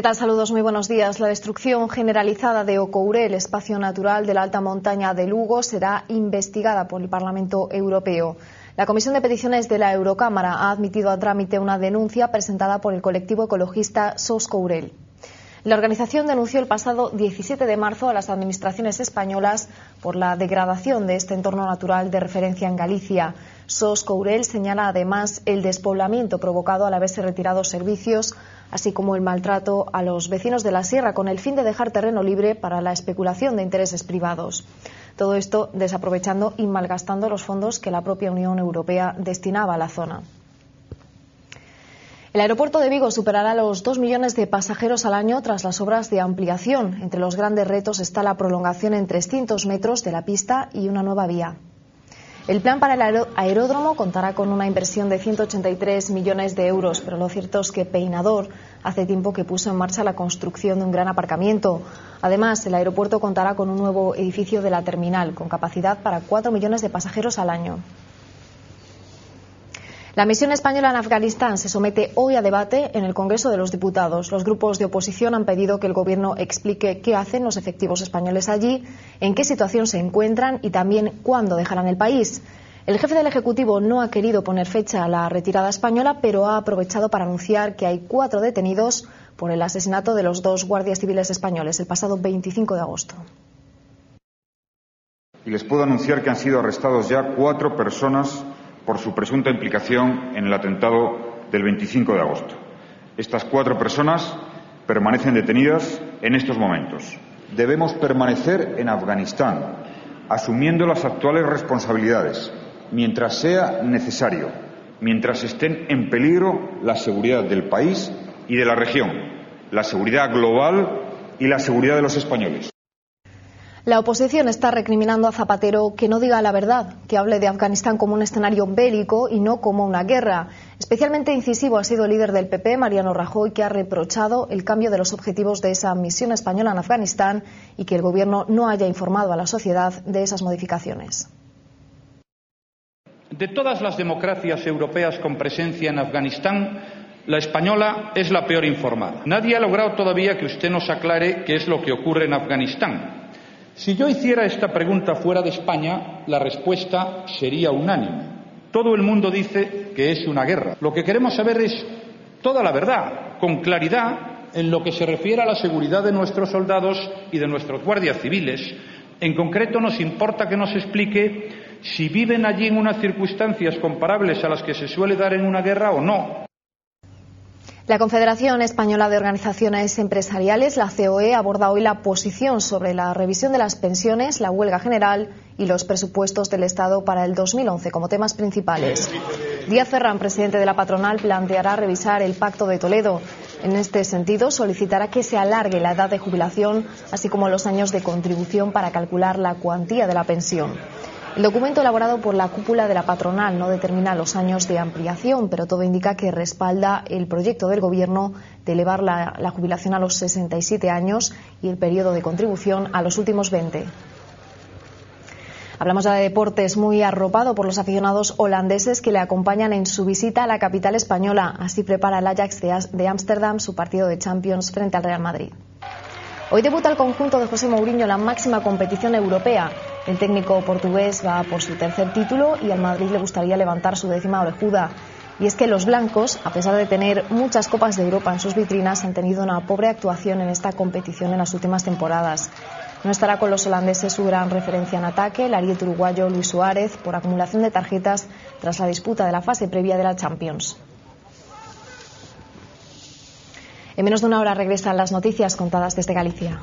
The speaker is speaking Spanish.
¿Qué tal? Saludos, muy buenos días. La destrucción generalizada de Ocouré, el espacio natural de la alta montaña de Lugo, será investigada por el Parlamento Europeo. La Comisión de Peticiones de la Eurocámara ha admitido a trámite una denuncia presentada por el colectivo ecologista SOS Courel. La organización denunció el pasado 17 de marzo a las administraciones españolas por la degradación de este entorno natural de referencia en Galicia. SOS Courel señala además el despoblamiento provocado al haberse retirado servicios, así como el maltrato a los vecinos de la sierra con el fin de dejar terreno libre para la especulación de intereses privados. Todo esto desaprovechando y malgastando los fondos que la propia Unión Europea destinaba a la zona. El aeropuerto de Vigo superará los dos millones de pasajeros al año tras las obras de ampliación. Entre los grandes retos está la prolongación en 300 metros de la pista y una nueva vía. El plan para el aeródromo contará con una inversión de 183 millones de euros, pero lo cierto es que Peinador hace tiempo que puso en marcha la construcción de un gran aparcamiento. Además, el aeropuerto contará con un nuevo edificio de la terminal, con capacidad para 4 millones de pasajeros al año. La misión española en Afganistán se somete hoy a debate en el Congreso de los Diputados. Los grupos de oposición han pedido que el Gobierno explique qué hacen los efectivos españoles allí, en qué situación se encuentran y también cuándo dejarán el país. El jefe del Ejecutivo no ha querido poner fecha a la retirada española, pero ha aprovechado para anunciar que hay cuatro detenidos por el asesinato de los dos guardias civiles españoles el pasado 25 de agosto. Y les puedo anunciar que han sido arrestados ya cuatro personas por su presunta implicación en el atentado del 25 de agosto. Estas cuatro personas permanecen detenidas en estos momentos. Debemos permanecer en Afganistán, asumiendo las actuales responsabilidades, mientras sea necesario, mientras estén en peligro la seguridad del país y de la región, la seguridad global y la seguridad de los españoles. La oposición está recriminando a Zapatero que no diga la verdad, que hable de Afganistán como un escenario bélico y no como una guerra. Especialmente incisivo ha sido el líder del PP, Mariano Rajoy, que ha reprochado el cambio de los objetivos de esa misión española en Afganistán y que el Gobierno no haya informado a la sociedad de esas modificaciones. De todas las democracias europeas con presencia en Afganistán, la española es la peor informada. Nadie ha logrado todavía que usted nos aclare qué es lo que ocurre en Afganistán. Si yo hiciera esta pregunta fuera de España, la respuesta sería unánime. Todo el mundo dice que es una guerra. Lo que queremos saber es toda la verdad, con claridad, en lo que se refiere a la seguridad de nuestros soldados y de nuestros guardias civiles. En concreto, nos importa que nos explique si viven allí en unas circunstancias comparables a las que se suele dar en una guerra o no. La Confederación Española de Organizaciones Empresariales, la COE, aborda hoy la posición sobre la revisión de las pensiones, la huelga general y los presupuestos del Estado para el 2011 como temas principales. Díaz Ferran, presidente de la patronal, planteará revisar el Pacto de Toledo. En este sentido, solicitará que se alargue la edad de jubilación, así como los años de contribución para calcular la cuantía de la pensión. El documento elaborado por la cúpula de la patronal no determina los años de ampliación, pero todo indica que respalda el proyecto del Gobierno de elevar la, jubilación a los 67 años y el periodo de contribución a los últimos 20. Hablamos ya de deportes muy arropado por los aficionados holandeses que le acompañan en su visita a la capital española. Así prepara el Ajax de Ámsterdam su partido de Champions frente al Real Madrid. Hoy debuta el conjunto de José Mourinho en la máxima competición europea. El técnico portugués va por su tercer título y al Madrid le gustaría levantar su décima orejuda. Y es que los blancos, a pesar de tener muchas copas de Europa en sus vitrinas, han tenido una pobre actuación en esta competición en las últimas temporadas. No estará con los holandeses su gran referencia en ataque, el ariete uruguayo Luis Suárez, por acumulación de tarjetas tras la disputa de la fase previa de la Champions. En menos de una hora regresan las noticias contadas desde Galicia.